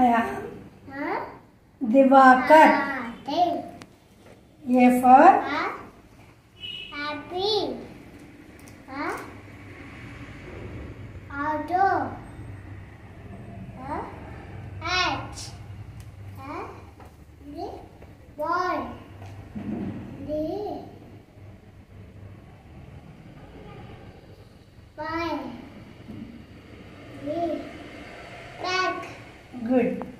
आया दिवाकर। ये for happy auto good.